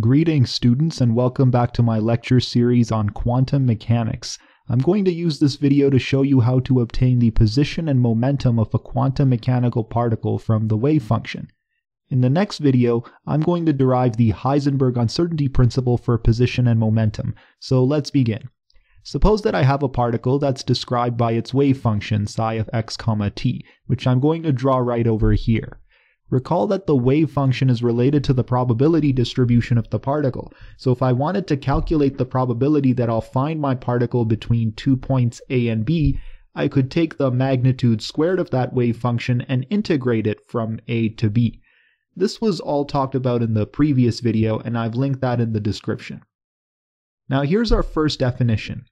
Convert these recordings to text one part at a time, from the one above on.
Greetings students and welcome back to my lecture series on quantum mechanics. I'm going to use this video to show you how to obtain the position and momentum of a quantum mechanical particle from the wave function. In the next video, I'm going to derive the Heisenberg uncertainty principle for position and momentum, so let's begin. Suppose that I have a particle that's described by its wave function psi of x comma t, which I'm going to draw right over here. Recall that the wave function is related to the probability distribution of the particle. So if I wanted to calculate the probability that I'll find my particle between two points A and B, I could take the magnitude squared of that wave function and integrate it from A to B. This was all talked about in the previous video and I've linked that in the description. Now here's our first definition.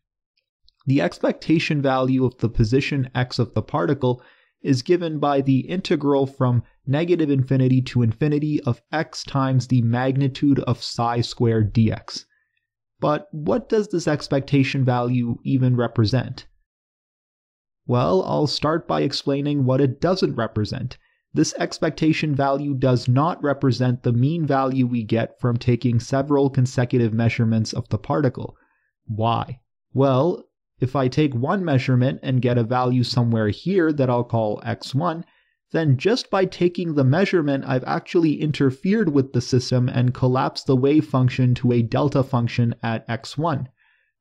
The expectation value of the position x of the particle is given by the integral from negative infinity to infinity of x times the magnitude of psi squared dx. But what does this expectation value even represent? Well, I'll start by explaining what it doesn't represent. This expectation value does not represent the mean value we get from taking several consecutive measurements of the particle. Why? Well, if I take one measurement and get a value somewhere here that I'll call x1, then just by taking the measurement, I've actually interfered with the system and collapsed the wave function to a delta function at x1.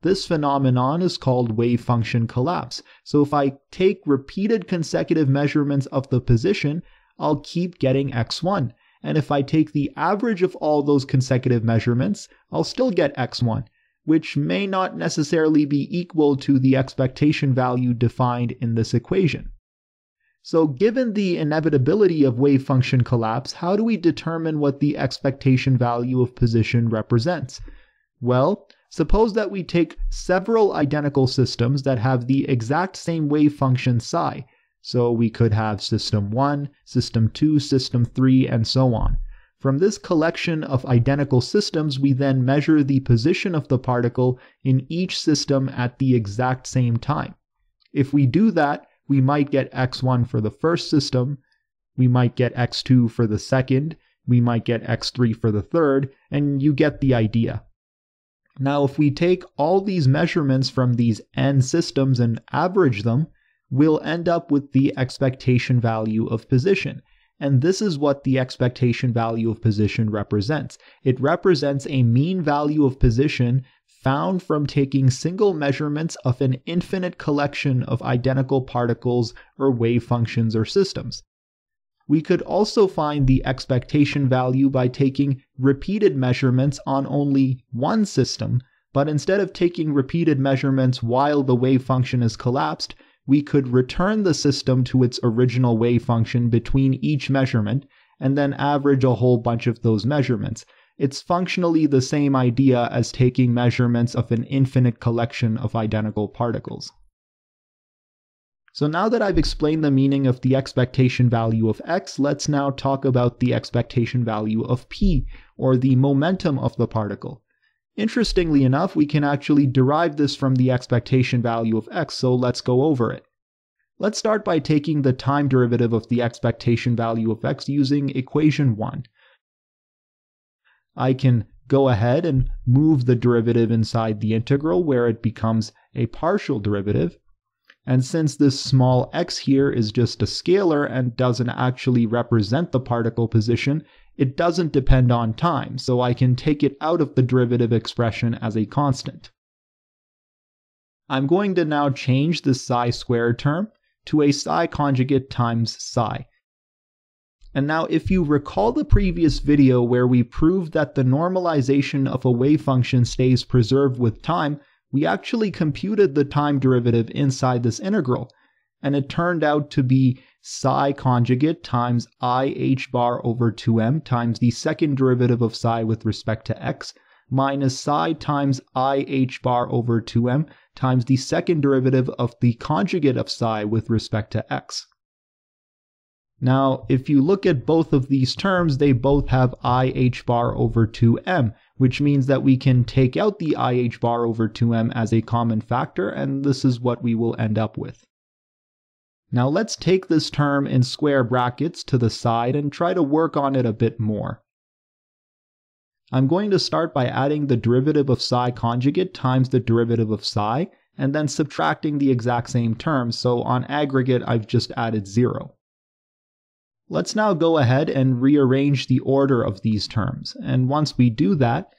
This phenomenon is called wave function collapse. So if I take repeated consecutive measurements of the position, I'll keep getting x1. And if I take the average of all those consecutive measurements, I'll still get x1 which may not necessarily be equal to the expectation value defined in this equation. So given the inevitability of wave function collapse, how do we determine what the expectation value of position represents? Well, suppose that we take several identical systems that have the exact same wave function psi. So we could have system 1, system 2, system 3, and so on. From this collection of identical systems, we then measure the position of the particle in each system at the exact same time. If we do that, we might get x1 for the first system, we might get x2 for the second, we might get x3 for the third, and you get the idea. Now, if we take all these measurements from these n systems and average them, we'll end up with the expectation value of position. And this is what the expectation value of position represents. It represents a mean value of position found from taking single measurements of an infinite collection of identical particles or wave functions or systems. We could also find the expectation value by taking repeated measurements on only one system, but instead of taking repeated measurements while the wave function is collapsed, we could return the system to its original wave function between each measurement and then average a whole bunch of those measurements. It's functionally the same idea as taking measurements of an infinite collection of identical particles. So now that I've explained the meaning of the expectation value of x, let's now talk about the expectation value of p, or the momentum of the particle. Interestingly enough, we can actually derive this from the expectation value of x, so let's go over it. Let's start by taking the time derivative of the expectation value of x using equation 1. I can go ahead and move the derivative inside the integral where it becomes a partial derivative. And since this small x here is just a scalar and doesn't actually represent the particle position, it doesn't depend on time, so I can take it out of the derivative expression as a constant. I'm going to now change the psi squared term to a psi conjugate times psi. And now if you recall the previous video where we proved that the normalization of a wave function stays preserved with time, we actually computed the time derivative inside this integral, and it turned out to be psi conjugate times i h bar over 2m times the second derivative of psi with respect to x minus psi times i h bar over 2m times the second derivative of the conjugate of psi with respect to x. Now, if you look at both of these terms, they both have i h bar over 2m, which means that we can take out the i h bar over 2m as a common factor, and this is what we will end up with. Now let's take this term in square brackets to the side and try to work on it a bit more. I'm going to start by adding the derivative of psi conjugate times the derivative of psi, and then subtracting the exact same terms, so on aggregate I've just added 0. Let's now go ahead and rearrange the order of these terms, and once we do that,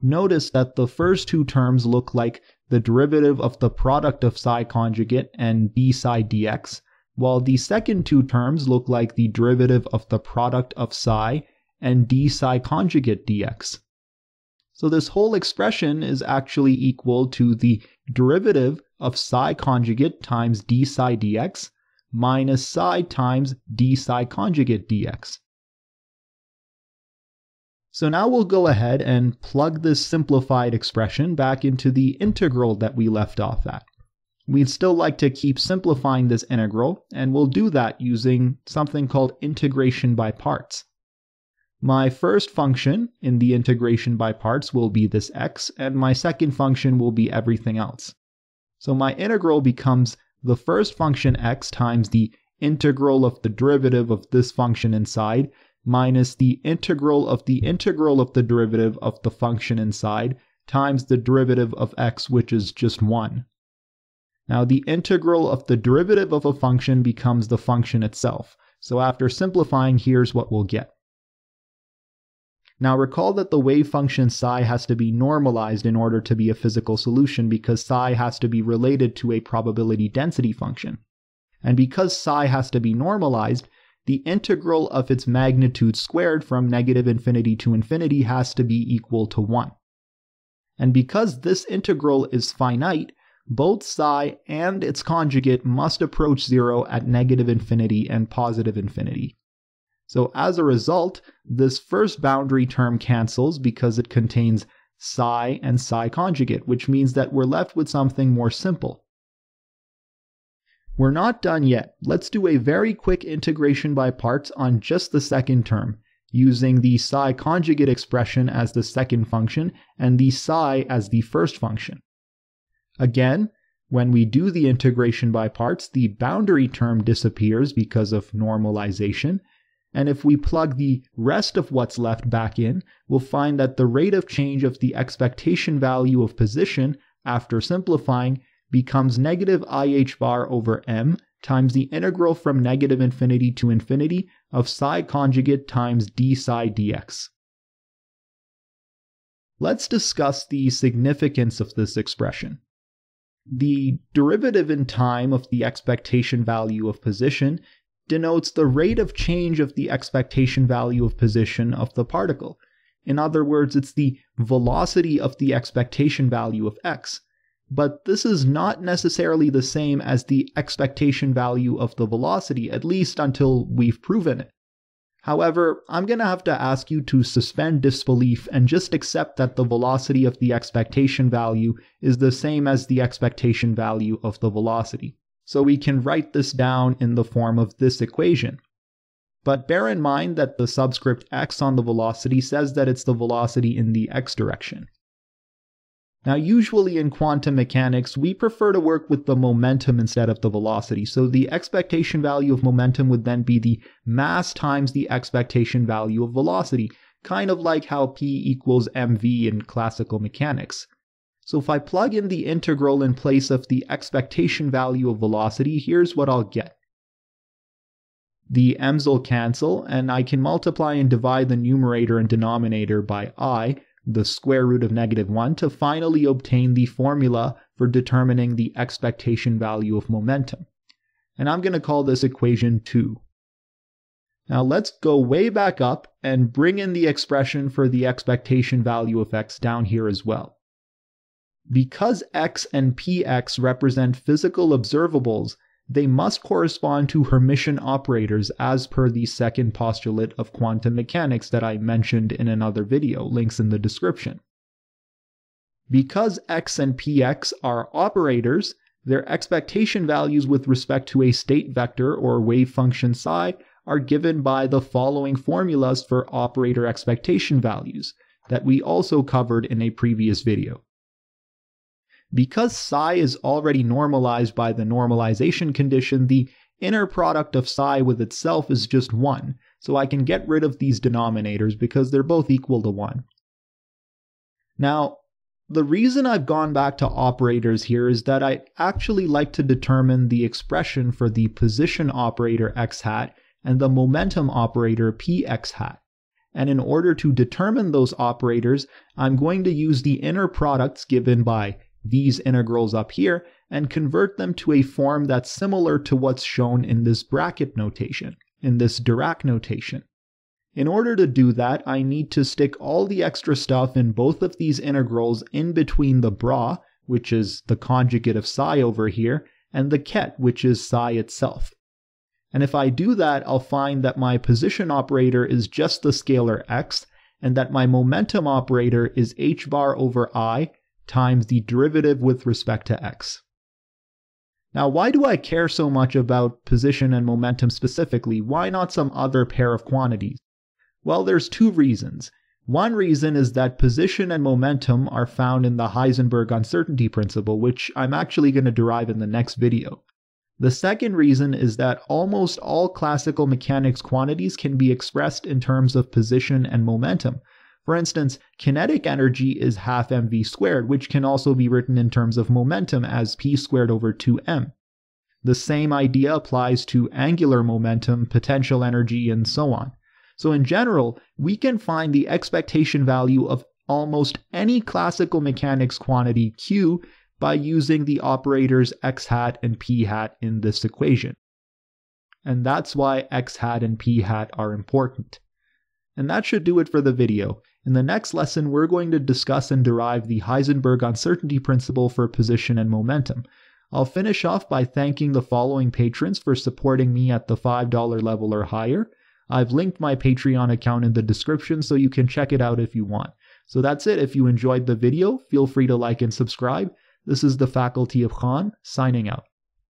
notice that the first two terms look like the derivative of the product of psi conjugate and d psi dx, while the second two terms look like the derivative of the product of psi and d psi conjugate dx. So this whole expression is actually equal to the derivative of psi conjugate times d psi dx minus psi times d psi conjugate dx. So now we'll go ahead and plug this simplified expression back into the integral that we left off at. We'd still like to keep simplifying this integral, and we'll do that using something called integration by parts. My first function in the integration by parts will be this x, and my second function will be everything else. So my integral becomes the first function x times the integral of the derivative of this function inside minus the integral of the integral of the derivative of the function inside times the derivative of x, which is just 1. Now the integral of the derivative of a function becomes the function itself. So after simplifying, here's what we'll get. Now recall that the wave function psi has to be normalized in order to be a physical solution because psi has to be related to a probability density function. And because psi has to be normalized, the integral of its magnitude squared from negative infinity to infinity has to be equal to 1. And because this integral is finite, both psi and its conjugate must approach zero at negative infinity and positive infinity. So as a result, this first boundary term cancels because it contains psi and psi conjugate, which means that we're left with something more simple. We're not done yet. Let's do a very quick integration by parts on just the second term, using the psi conjugate expression as the second function and the psi as the first function. Again, when we do the integration by parts, the boundary term disappears because of normalization, and if we plug the rest of what's left back in, we'll find that the rate of change of the expectation value of position after simplifying becomes negative IH bar over m times the integral from negative infinity to infinity of psi conjugate times d psi dx. Let's discuss the significance of this expression. The derivative in time of the expectation value of position denotes the rate of change of the expectation value of position of the particle. In other words, it's the velocity of the expectation value of x. But this is not necessarily the same as the expectation value of the velocity, at least until we've proven it. However, I'm going to have to ask you to suspend disbelief and just accept that the velocity of the expectation value is the same as the expectation value of the velocity so we can write this down in the form of this equation. But bear in mind that the subscript x on the velocity says that it's the velocity in the x direction. Now, usually in quantum mechanics, we prefer to work with the momentum instead of the velocity. So the expectation value of momentum would then be the mass times the expectation value of velocity, kind of like how P equals mv in classical mechanics. So if I plug in the integral in place of the expectation value of velocity, here's what I'll get. The m's will cancel, and I can multiply and divide the numerator and denominator by i, the square root of negative 1, to finally obtain the formula for determining the expectation value of momentum. And I'm going to call this equation 2. Now let's go way back up and bring in the expression for the expectation value of x down here as well. Because x and px represent physical observables, they must correspond to Hermitian operators as per the second postulate of quantum mechanics that I mentioned in another video, links in the description. Because x and px are operators, their expectation values with respect to a state vector or wave function psi are given by the following formulas for operator expectation values that we also covered in a previous video. Because psi is already normalized by the normalization condition, the inner product of psi with itself is just 1, so I can get rid of these denominators because they're both equal to 1. Now, the reason I've gone back to operators here is that I actually like to determine the expression for the position operator x hat and the momentum operator px hat. And in order to determine those operators, I'm going to use the inner products given by these integrals up here and convert them to a form that's similar to what's shown in this bracket notation, in this Dirac notation. In order to do that, I need to stick all the extra stuff in both of these integrals in between the bra, which is the conjugate of psi over here, and the ket, which is psi itself. And if I do that, I'll find that my position operator is just the scalar x, and that my momentum operator is h bar over i times the derivative with respect to x. Now, why do I care so much about position and momentum specifically? Why not some other pair of quantities? Well, there's two reasons. One reason is that position and momentum are found in the Heisenberg uncertainty principle, which I'm actually going to derive in the next video. The second reason is that almost all classical mechanics quantities can be expressed in terms of position and momentum. For instance, kinetic energy is half mv squared, which can also be written in terms of momentum as p squared over 2m. The same idea applies to angular momentum, potential energy, and so on. So in general, we can find the expectation value of almost any classical mechanics quantity q by using the operators x hat and p hat in this equation. And that's why x hat and p hat are important. And that should do it for the video. In the next lesson, we're going to discuss and derive the Heisenberg uncertainty principle for position and momentum. I'll finish off by thanking the following patrons for supporting me at the $5 level or higher. I've linked my Patreon account in the description so you can check it out if you want. So that's it. If you enjoyed the video, feel free to like and subscribe. This is the Faculty of Khan, signing out.